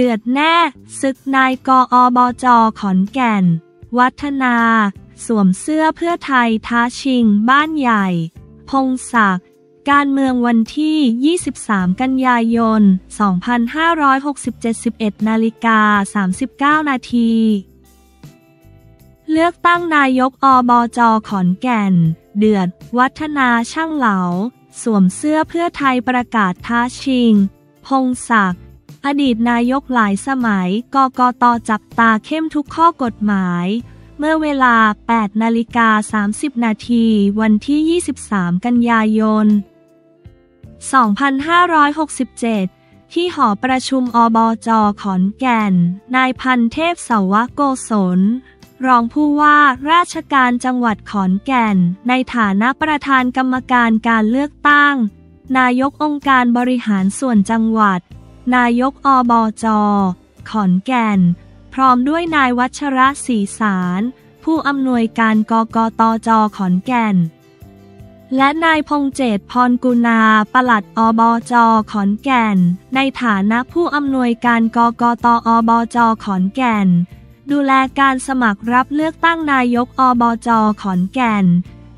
เดือดแน่ศึกนายกอบจขอนแก่น วัฒนา สวมเสื้อเพื่อไทยท้าชิง บ้านใหญ่ พงศักดิ์การเมืองวันที่ 23 กันยายน 2567 11นาฬิกา39 นาทีเลือกตั้งนายกอบจขอนแก่น เดือด วัฒนาช่างเหลา สวมเสื้อเพื่อไทยประกาศท้าชิง พงศักดิ์ อดีตนายกหลายสมัย กกตจับตาเข้มทุกข้อกฎหมาย เมื่อเวลา 8 นาฬิกา 30 นาที วันที่ 23 กันยายน 2567 ที่หอประชุมอบจขอนแก่น นายพันเทพสาวโกศล รองผู้ว่าราชการจังหวัดขอนแก่น ในฐานะประธานกรรมการการเลือกตั้ง นายกองค์การบริหารส่วนจังหวัด นายกอบจขอนแก่น พร้อมด้วยนายวัชระศรีสาร ผู้อำนวยการกกตจขอนแก่น และนายพงเจตพรกุณาปลัดอบจขอนแก่น ในฐานะผู้อำนวยการกกตอบจขอนแก่น ดูแลการสมัครรับเลือกตั้งนายกอบจขอนแก่น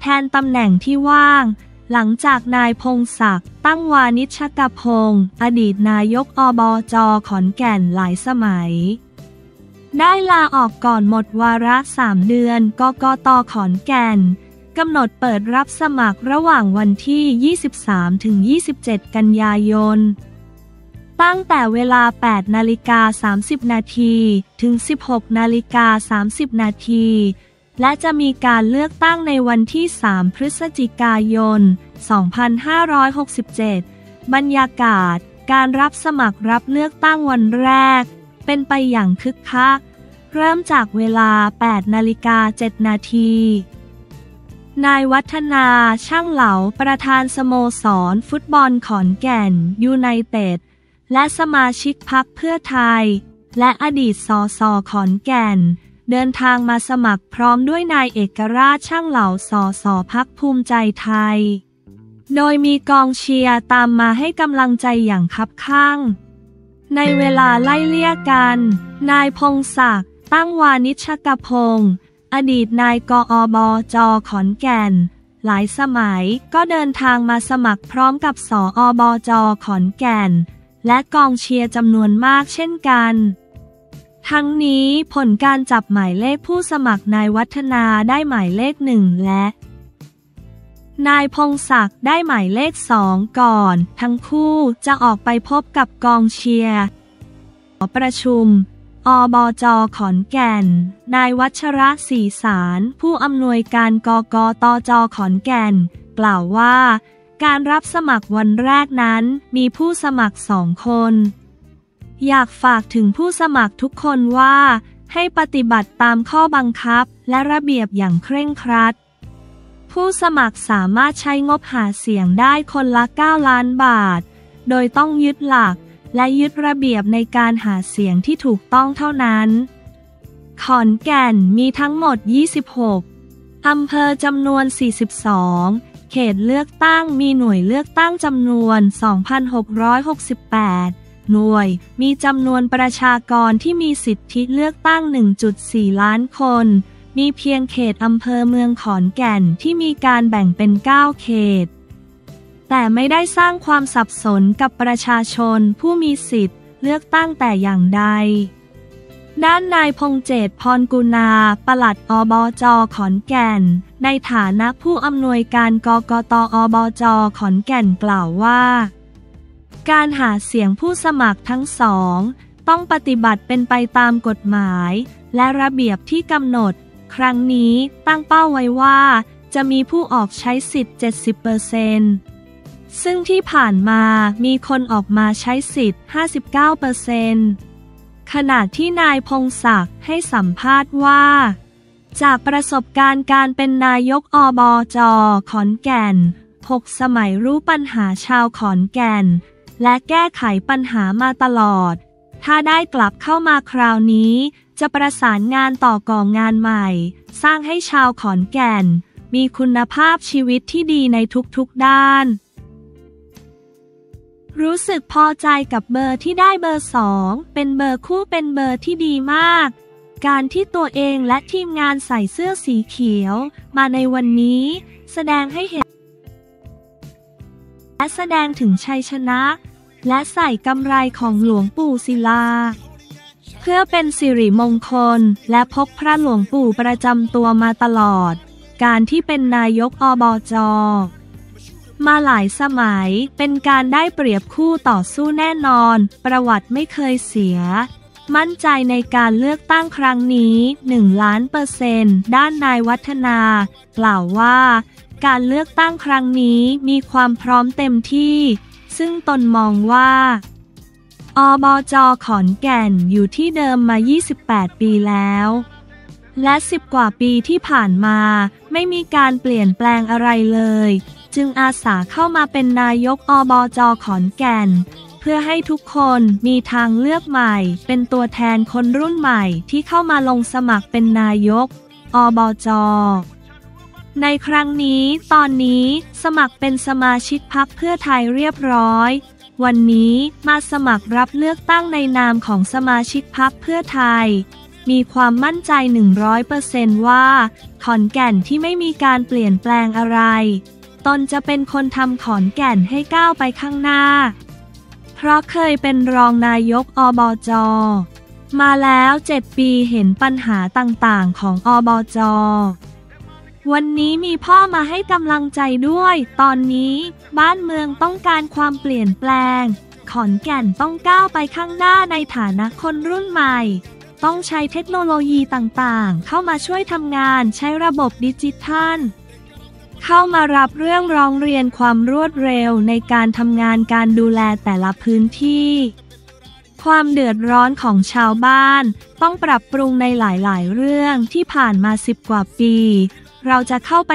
แทนตำแหน่งที่ว่าง หลังจากนายพงศักดิ์ตั้งวานิชกพงศ์อดีตนายกอบจขอนแก่นหลายสมัย ได้ลาออกก่อนหมดวาระสามเดือนกกตขอนแก่นกำหนดเปิดรับสมัครระหว่างวันที่ 23 ถึง 27 กันยายน ตั้งแต่เวลา 8 นาฬิกา 30 นาที ถึง 16 นาฬิกา 30 นาที และจะมีการเลือกตั้งในวันที่ 3 พฤศจิกายน 2567 บรรยากาศ การรับสมัครรับเลือกตั้งวันแรก เป็นไปอย่างคึกคัก เริ่มจากเวลา 8 นาฬิกา 7 นาที นายวัฒนาช่างเหลาประธานสโมสร ฟุตบอลขอนแก่น ยูไนเต็ด และสมาชิกพักเพื่อไทย และอดีตสสขอนแก่น เดินทางมาสมัครพร้อมด้วยนายเอกราชช่างเหล่าสสพักภูมิใจไทย โดยมีกองเชียร์ตามมาให้กำลังใจอย่างคับข้าง ในเวลาไล่เลี่ยกัน นายพงศักดิ์ตั้งวานิชกพงศ์อดีตนายกอบจขอนแก่น หลายสมัยก็เดินทางมาสมัครพร้อมกับสออบจขอนแก่น และกองเชียร์จำนวนมากเช่นกัน ทั้งนี้ผลการจับหมายเลขผู้สมัครนายวัฒนาได้หมายเลขหนึ่งและ นายพงศักดิ์ได้หมายเลขสองก่อน ทั้งคู่จะออกไปพบกับกองเชียร์ประชุม อบจขอนแก่น นายวัชระศรีสาร ผู้อำนวยการกกตจขอนแก่น กล่าวว่า การรับสมัครวันแรกนั้นมีผู้สมัครสองคน อยากฝากถึงผู้สมัครทุกคนว่า ให้ปฏิบัติตามข้อบังคับและระเบียบอย่างเคร่งครัด ผู้สมัครสามารถใช้งบหาเสียงได้คนละ 9 ล้านบาท โดยต้องยึดหลักและยึดระเบียบในการหาเสียงที่ถูกต้องเท่านั้น ขอนแก่นมีทั้งหมด 26 อำเภอจำนวน 42 เขตเลือกตั้งมีหน่วยเลือกตั้งจำนวน 2,668 หน่วย มีจำนวนประชากรที่มีสิทธิเลือกตั้ง 1.4 ล้านคน มีเพียงเขตอำเภอเมืองขอนแก่นที่มีการแบ่งเป็น 9 เขต แต่ไม่ได้สร้างความสับสนกับประชาชนผู้มีสิทธิ์เลือกตั้งแต่อย่างใดด้านนายพงเจตพรกุณา ปลัดอบจขอนแก่น ในฐานะผู้อำนวยการกกตอบจขอนแก่นกล่าวว่า การหาเสียงผู้สมัครทั้งสอง ต้องปฏิบัติเป็นไปตามกฎหมาย และระเบียบที่กำหนด ครั้งนี้ตั้งเป้าไว้ว่า จะมีผู้ออกใช้สิทธิ์ 70%ซึ่งที่ผ่านมามีคนออกมาใช้สิทธิ์ 59%ขณะที่นายพงศักดิ์ให้สัมภาษณ์ว่า จากประสบการณ์การเป็นนายกอบจขอนแก่น 6 สมัยรู้ปัญหาชาวขอนแก่น และแก้ไขปัญหามาตลอด ถ้าได้กลับเข้ามาคราวนี้ จะประสานงานต่อกองงานใหม่ สร้างให้ชาวขอนแก่น มีคุณภาพชีวิตที่ดีในทุกๆด้าน รู้สึกพอใจกับเบอร์ที่ได้เบอร์สองเป็นเบอร์คู่เป็นเบอร์ที่ดีมากการที่ตัวเองและทีมงานใส่เสื้อสีเขียว มาในวันนี้ แสดงให้เห็น และแสดงถึงชัยชนะ และใส่กำไลของหลวงปู่ศิลา เพื่อเป็นสิริมงคล และพกพระหลวงปู่ประจำตัวมาตลอด การที่เป็นนายกอบจมาหลายสมัยเป็นการได้เปรียบคู่ต่อสู้แน่นอน ประวัติไม่เคยเสีย มั่นใจในการเลือกตั้งครั้งนี้ 1 ล้านเปอร์เซนต์ด้านนายวัฒนา กล่าวว่า การเลือกตั้งครั้งนี้มีความพร้อมเต็มที่ ซึ่งตนมองว่า อบจขอนแก่นอยู่ที่เดิมมา 28 ปีแล้ว และสิบกว่าปีที่ผ่านมาไม่มีการเปลี่ยนแปลงอะไรเลย จึงอาสาเข้ามาเป็นนายกอบจขอนแก่น เพื่อให้ทุกคนมีทางเลือกใหม่ เป็นตัวแทนคนรุ่นใหม่ที่เข้ามาลงสมัครเป็นนายก อบจ ในครั้งนี้ตอนนี้สมัครเป็นสมาชิกพักเพื่อไทยเรียบร้อย วันนี้มาสมัครรับเลือกตั้งในนามของสมาชิกพักเพื่อไทย มีความมั่นใจ 100%ว่า ขอนแก่นที่ไม่มีการเปลี่ยนแปลงอะไร ตนจะเป็นคนทำขอนแก่นให้ก้าวไปข้างหน้า เพราะเคยเป็นรองนายกอบจมาแล้วเจ็ดปีเห็นปัญหาต่างๆ ของอบจ วันนี้มีพ่อมาให้กำลังใจด้วย ตอนนี้บ้านเมืองต้องการความเปลี่ยนแปลง ขอนแก่นต้องก้าวไปข้างหน้าในฐานะคนรุ่นใหม่ ต้องใช้เทคโนโลยีต่างๆ เข้ามาช่วยทำงานใช้ระบบดิจิทัล เข้ามารับเรื่องร้องเรียนความรวดเร็วในการทำงานการดูแลแต่ละพื้นที่ ความเดือดร้อนของชาวบ้าน ต้องปรับปรุงในหลายๆ เรื่องที่ผ่านมาสิบกว่าปี เราจะเข้าไป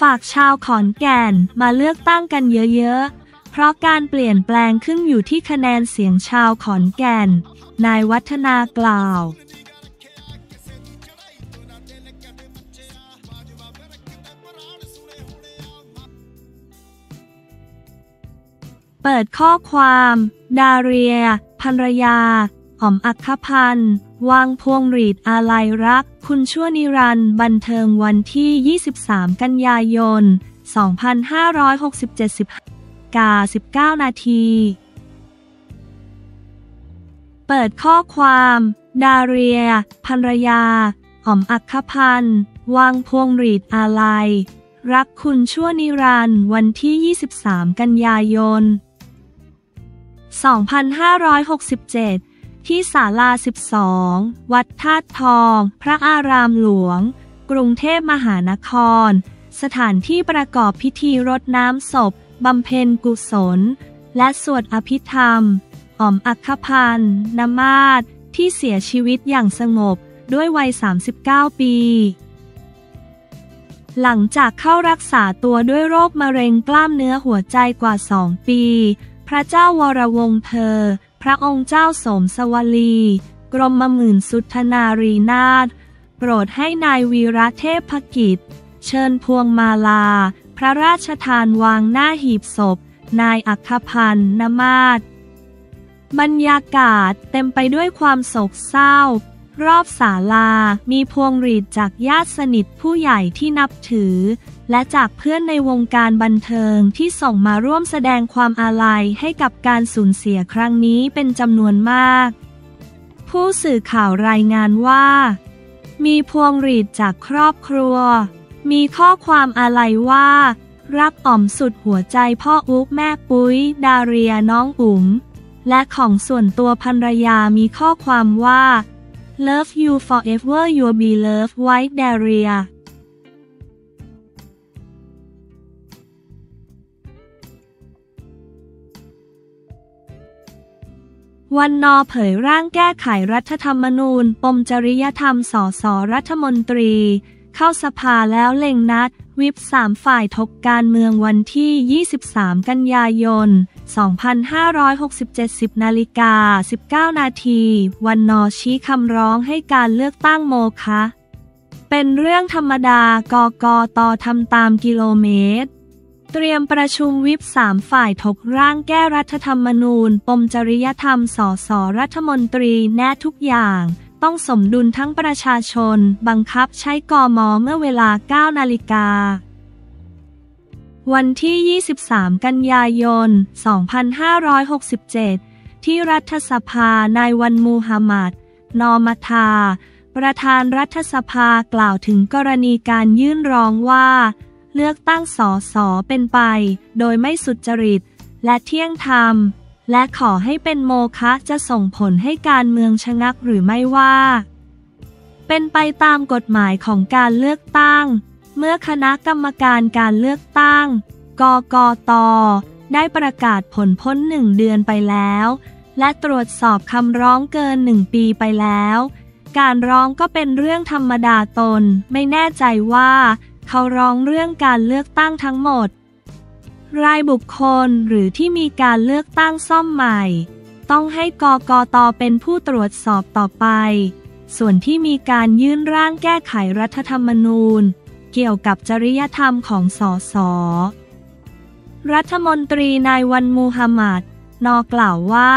ฝากชาวขอนแก่นมาเลือกตั้งกันเยอะๆ เพราะการเปลี่ยนแปลงขึ้นอยู่ที่คะแนนเสียงชาวขอนแก่น นายวัฒนากล่าวเปิดข้อความ ดาเรียภรรยา อ๋อมอัคคพันธ์วางพวงหรีดอาลัยรัก คุณชั่วนิรันดร์บันเทิงวันที่ 23 กันยายน 2567กา19 นาที เปิดข้อความ ดาเรีย ภรรยาอ๋อมอัคคพันธ์วางพวงหรีดอาลัย รักคุณชั่วนิรันดร์วันที่ 23 กันยายน 2567 ที่ศาลา 12 วัดธาตุทอง พระอารามหลวง กรุงเทพมหานคร สถานที่ประกอบพิธีรดน้ำศพ บำเพ็ญกุศล และสวดอภิธรรมอ๋อมอัคคพันธ์นมาศที่เสียชีวิตอย่างสงบด้วยวัย 39 ปี หลังจากเข้ารักษาตัวด้วยโรคมะเร็งกล้ามเนื้อหัวใจกว่าสองปี พระเจ้าวรวงเธอ พระองค์เจ้าสมสวลี กรมหมื่นสุทธนารีนาถโปรดให้นายวีระเทพกิจ เชิญพวงมาลา พระราชทานวางหน้าหีบศพ นายอัคพันธ์นมาศบรรยากาศเต็มไปด้วยความโศกเศร้า รอบศาลา มีพวงหรีดจากญาติสนิทผู้ใหญ่ที่นับถือ และจากเพื่อนในวงการบันเทิงที่ส่งมาร่วมแสดงความอาลัยให้กับการสูญเสียครั้งนี้เป็นจำนวนมาก ผู้สื่อข่าวรายงานว่า มีพวงหรีดจากครอบครัว มีข้อความอาลัยว่า รักอ่อมสุดหัวใจพ่ออุ๊บแม่ปุ้ย ดาเรียน้องอุ๋ม และของส่วนตัวภรรยามีข้อความว่า Love you forever your beloved white Daria วันนอเผยร่างแก้ไขรัฐธรรมนูญ ปมจริยธรรมสสรัฐมนตรี เข้าสภาแล้วเล็งนัด วิปสามฝ่ายทกการเมืองวันที่ 23 กันยายน 2567 10นาฬิกา19 นาที วันนอชี้คำร้องให้การเลือกตั้งโมคะ เป็นเรื่องธรรมดากกตทำตามกิโลเมตรเตรียมประชุมวิปสามฝ่ายถกร่างแก้รัฐธรรมนูญ ปมจริยธรรมสสรัฐมนตรีแน่ทุกอย่าง ต้องสมดุลทั้งประชาชน บังคับใช้กมเมื่อเวลา 9 นาฬิกา วันที่ 23 กันยายน 2567 ที่รัฐสภานายวันมูฮัมหมัด นอมทา ประธานรัฐสภากล่าวถึงกรณีการยื่นร้องว่า เลือกตั้งสอสอเป็นไป โดยไม่สุจริต และเที่ยงธรรม และขอให้เป็นโมฆะจะส่งผลให้การเมืองชะงักหรือไม่ว่า เป็นไปตามกฎหมายของการเลือกตั้ง เมื่อคณะกรรมการการเลือกตั้ง กกต ได้ประกาศผลพ้นหนึ่งเดือนไปแล้ว และตรวจสอบคำร้องเกินหนึ่งปีไปแล้ว การร้องก็เป็นเรื่องธรรมดาตน ไม่แน่ใจว่า เขาร้องเรื่องการเลือกตั้งทั้งหมด รายบุคคลหรือที่มีการเลือกตั้งซ่อมใหม่ ต้องให้กกตเป็นผู้ตรวจสอบต่อไป ส่วนที่มีการยื่นร่างแก้ไขรัฐธรรมนูญ เกี่ยวกับจริยธรรมของสส รัฐมนตรีนายวันมูฮัมหมัด นอกล่าวว่า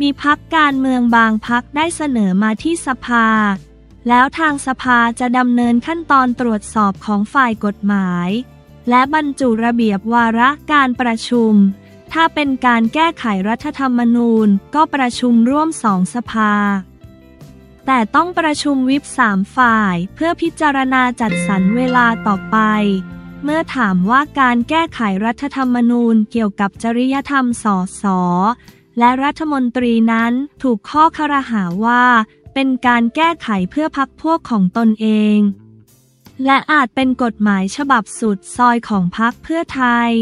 มีพักการเมืองบางพักได้เสนอมาที่สภา แล้วทางสภาจะดำเนินขั้นตอนตรวจสอบของฝ่ายกฎหมาย และบรรจุระเบียบวาระการประชุม ถ้าเป็นการแก้ไขรัฐธรรมนูญก็ประชุมร่วมสองสภา แต่ต้องประชุมวิปสามฝ่ายเพื่อพิจารณาจัดสรรเวลาต่อไป เมื่อถามว่าการแก้ไขรัฐธรรมนูญเกี่ยวกับจริยธรรมสอสอและรัฐมนตรีนั้นถูกข้อคารหาว่า เป็นการแก้ไขเพื่อพักพวกของตนเอง และอาจเป็นกฎหมายฉบับสุดซอยของพักเพื่อไทย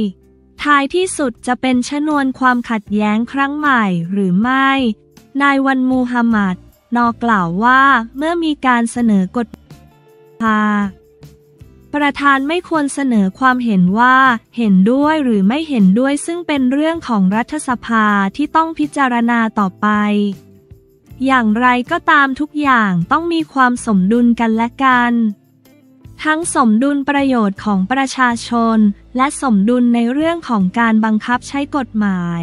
ท้ายที่สุดจะเป็นชนวนความขัดแย้งครั้งใหม่หรือไม่ นายวันมูฮัมหมัด นอกล่าวว่าเมื่อมีการเสนอกฎพาประธานไม่ควรเสนอความเห็นว่าเห็นด้วยหรือไม่เห็นด้วยซึ่งเป็นเรื่องของรัฐสภาที่ต้องพิจารณาต่อไป อย่างไรก็ตามทุกอย่างต้องมีความสมดุลกันและกัน ทั้งสมดุลประโยชน์ของประชาชน และสมดุลในเรื่องของการบังคับใช้กฎหมาย